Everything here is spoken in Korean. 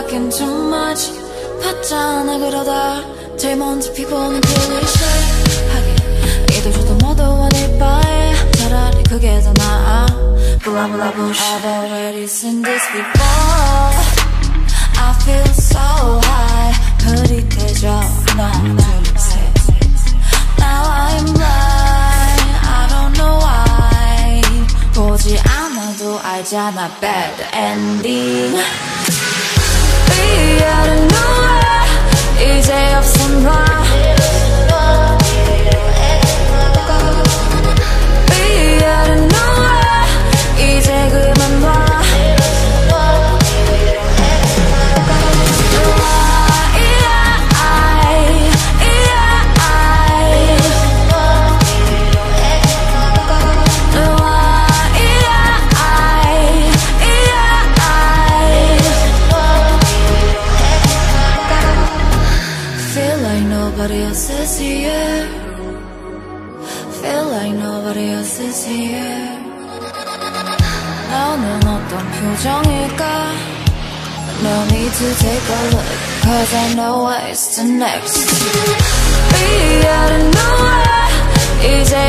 Talking too much 봤잖아 그러다 제일 먼저 피곤한 클리셰하게 이도저도 모두 아닐 바에 차라리 그게 더 나아 Blah blah bullshit I've already seen this before I feel so high 흐릿해져 하나 둘셋 Now I'm blind I don't know why 보지 않아도 알잖아 bad ending like nobody else is here. Feel like nobody else is here. 너는 어떤 표정일까? No need to take a look, cause I know what's the next. Be out of nowhere, 이제 없어 나.